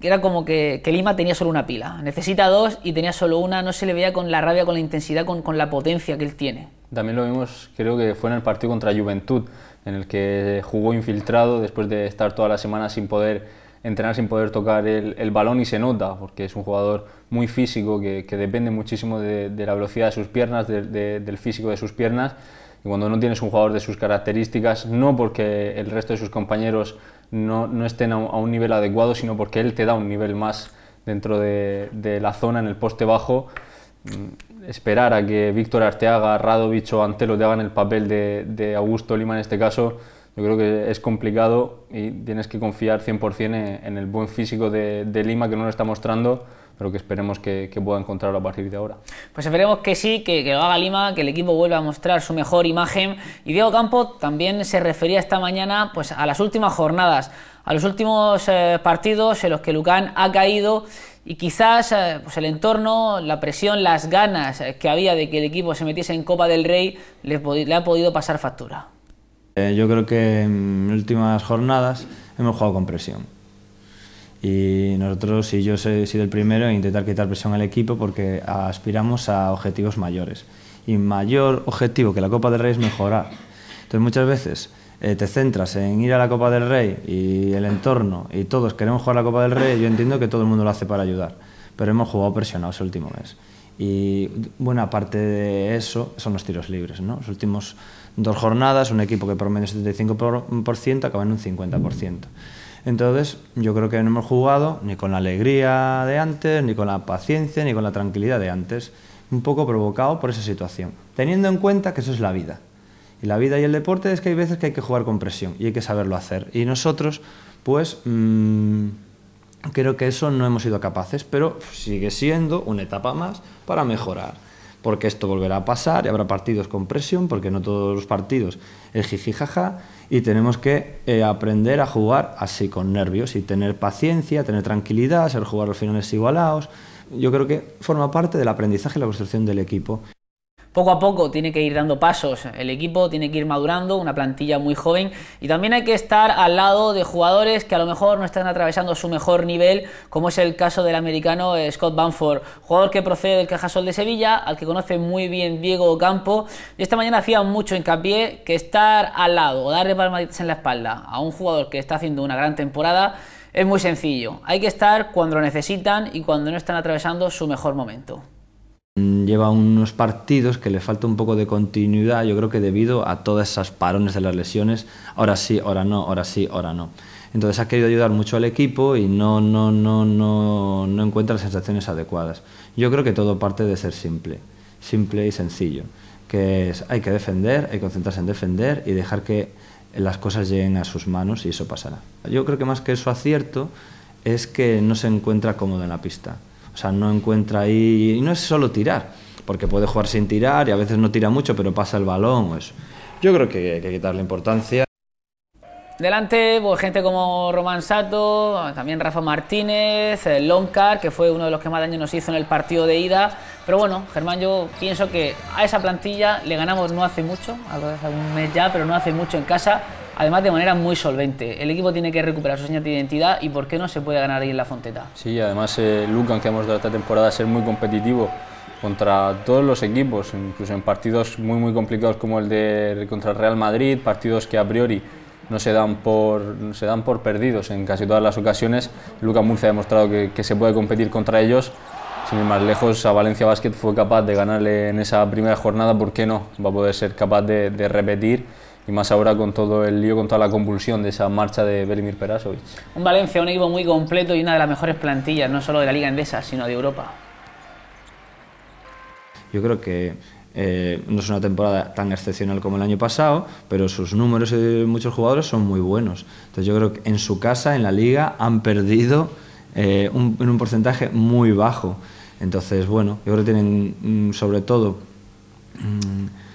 S6: que era como que, Lima tenía solo una pila. Necesita dos y tenía solo una, no se le veía con la rabia, con la intensidad, con, con la potencia que él tiene.
S5: También lo vimos, creo que fue en el partido contra Juventud, en el que jugó infiltrado después de estar toda la semana sin poder entrenar sin poder tocar el, balón y se nota, porque es un jugador muy físico que, depende muchísimo de, la velocidad de sus piernas, del físico de sus piernas. Y cuando no tienes un jugador de sus características, no porque el resto de sus compañeros no, no estén a un, nivel adecuado, sino porque él te da un nivel más dentro de, la zona, en el poste bajo, mm, esperar a que Víctor Arteaga, Radovic o Antelo te hagan el papel de Augusto Lima en este caso, yo creo que es complicado y tienes que confiar 100% en el buen físico de, Lima que no lo está mostrando, pero que esperemos que, pueda encontrarlo a partir de ahora.
S6: Pues esperemos que sí, que, lo haga Lima, que el equipo vuelva a mostrar su mejor imagen. Y Diego Campo también se refería esta mañana pues, a las últimas jornadas, a los últimos eh, partidos en los que Lucán ha caído y quizás eh, pues el entorno, la presión, las ganas que había de que el equipo se metiese en Copa del Rey le ha podido pasar factura.
S7: Eh, yo creo que en últimas jornadas hemos jugado con presión. Y nosotros, y yo he sido el primero en intentar quitar presión al equipo porque aspiramos a objetivos mayores. Y mayor objetivo que la Copa del Rey es mejorar. Entonces muchas veces eh, te centras en ir a la Copa del Rey y el entorno y todos queremos jugar la Copa del Rey, yo entiendo que todo el mundo lo hace para ayudar, pero hemos jugado presionados el último mes. Y buena parte de eso son los tiros libres. ¿no? Los últimos dos jornadas, un equipo que promedio 75% acaba en un 50%. Entonces, yo creo que no hemos jugado ni con la alegría de antes, ni con la paciencia, ni con la tranquilidad de antes, un poco provocado por esa situación, teniendo en cuenta que eso es la vida. Y la vida y el deporte es que hay veces que hay que jugar con presión y hay que saberlo hacer. Y nosotros, pues, mm, creo que eso no hemos sido capaces, pero sigue siendo una etapa más para mejorar porque esto volverá a pasar y habrá partidos con presión, porque no todos los partidos es jijijaja, y tenemos que eh, aprender a jugar así, con nervios, y tener paciencia, tener tranquilidad, ser jugar los finales igualados, yo creo que forma parte del aprendizaje y la construcción del equipo.
S6: Poco a poco tiene que ir dando pasos, el equipo tiene que ir madurando, una plantilla muy joven. Y también hay que estar al lado de jugadores que a lo mejor no están atravesando su mejor nivel, como es el caso del americano eh, Scott Banford, jugador que procede del Cajasol de Sevilla, al que conoce muy bien Diego Campo, y esta mañana hacía mucho hincapié que estar al lado o darle palmaditas en la espalda a un jugador que está haciendo una gran temporada es muy sencillo, hay que estar cuando lo necesitan y cuando no están atravesando su mejor momento.
S7: Lleva unos partidos que le falta un poco de continuidad, yo creo que debido a todas esas parones de las lesiones, ahora sí, ahora no, ahora sí, ahora no. Entonces ha querido ayudar mucho al equipo y no, no, no, no, no encuentra las sensaciones adecuadas. Yo creo que todo parte de ser simple, simple y sencillo, que hay que defender, hay que concentrarse en defender y dejar que las cosas lleguen a sus manos y eso pasará. Yo creo que más que eso acierto es que no se encuentra cómodo en la pista. Sea, no encuentra ahí... Y no es solo tirar, porque puede jugar sin tirar y a veces no tira mucho, pero pasa el balón. Yo creo que hay que quitarle importancia.
S6: Delante, pues, gente como Román Sato, también Rafa Martínez, Loncar, que fue uno de los que más daño nos hizo en el partido de ida. Pero bueno, Germán, yo pienso que a esa plantilla le ganamos no hace mucho, un mes ya, pero no hace mucho en casa además de manera muy solvente. El equipo tiene que recuperar su señal de identidad y ¿por qué no se puede ganar ahí en la Fonteta?
S5: Sí, además eh, Lucan, que hemos dado esta temporada, ser muy competitivo contra todos los equipos, incluso en partidos muy muy complicados como el de contra Real Madrid, partidos que a priori no se dan por, se dan por perdidos en casi todas las ocasiones. Lucan Murcia ha demostrado que, se puede competir contra ellos. Sin ir más lejos, a Valencia Basket fue capaz de ganarle en esa primera jornada, ¿por qué no? Va a poder ser capaz de repetir y más ahora con todo el lío, con toda la convulsión de esa marcha de Belimir Perasovic.
S6: Un Valencia, un equipo muy completo y una de las mejores plantillas, no solo de la Liga Endesa, sino de Europa.
S7: Yo creo que eh, no es una temporada tan excepcional como el año pasado, pero sus números de muchos jugadores son muy buenos. Entonces yo creo que en su casa, en la liga, han perdido eh, en un porcentaje muy bajo. Entonces, bueno, yo creo que tienen mm, sobre todo... Mm,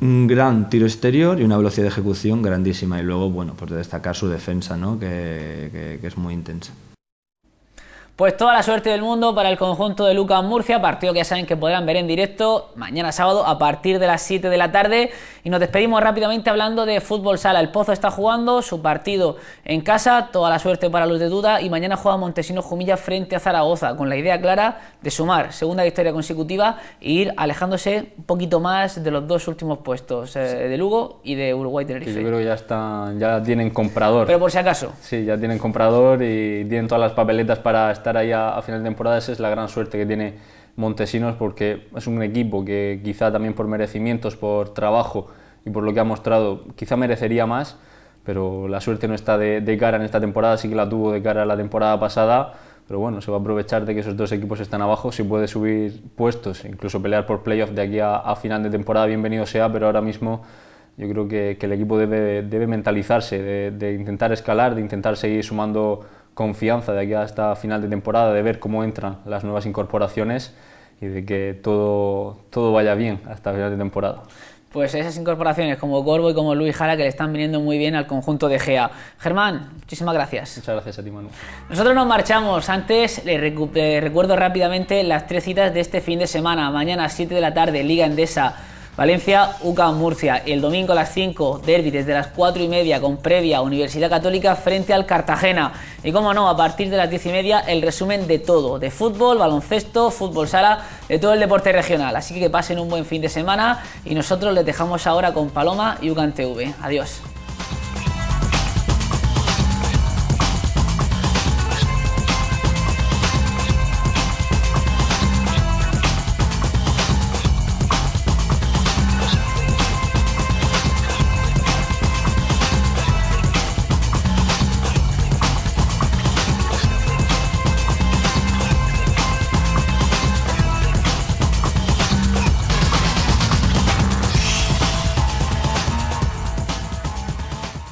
S7: un gran tiro exterior y una velocidad de ejecución grandísima. Y luego, bueno, pues de destacar su defensa, ¿no? que, que es muy intensa.
S6: Pues toda la suerte del mundo para el conjunto de Lucas Murcia, partido que ya saben que podrán ver en directo mañana sábado a partir de las 7 de la tarde. Y nos despedimos rápidamente hablando de fútbol sala. El Pozo está jugando su partido en casa, toda la suerte para los de Duda y mañana juega Montesino Jumilla frente a Zaragoza con la idea clara de sumar segunda victoria consecutiva e ir alejándose un poquito más de los dos últimos puestos eh, de Lugo y de Uruguay Tenerife.
S5: yo creo que ya están, ya tienen comprador.
S6: Pero por si acaso.
S5: Sí, ya tienen comprador y tienen todas las papeletas para estar ahí a, final de temporada, esa es la gran suerte que tiene Montesinos porque es un equipo que quizá también por merecimientos, por trabajo y por lo que ha mostrado, quizá merecería más, pero la suerte no está de, cara en esta temporada, sí que la tuvo de cara a la temporada pasada, pero bueno, se va a aprovechar de que esos dos equipos están abajo, si puede subir puestos, incluso pelear por playoff de aquí a, final de temporada, bienvenido sea, pero ahora mismo yo creo que, el equipo debe, debe mentalizarse, de, de intentar escalar, de intentar seguir sumando confianza de aquí hasta final de temporada, de ver cómo entran las nuevas incorporaciones y de que todo, todo vaya bien hasta final de temporada.
S6: Pues esas incorporaciones como Corvo y como Luis Jara que le están viniendo muy bien al conjunto de GEA. Germán, muchísimas gracias.
S5: Muchas gracias a ti, Manu.
S6: Nosotros nos marchamos. Antes les recuerdo rápidamente las tres citas de este fin de semana. Mañana a 7 de la tarde, Liga Endesa. Valencia, UCA, Murcia. El domingo a las 5, derby desde las 4 y media con previa Universidad Católica frente al Cartagena. Y como no, a partir de las 10 y media el resumen de todo, de fútbol, baloncesto, fútbol sala, de todo el deporte regional. Así que pasen un buen fin de semana y nosotros les dejamos ahora con Paloma y UCAN TV. Adiós.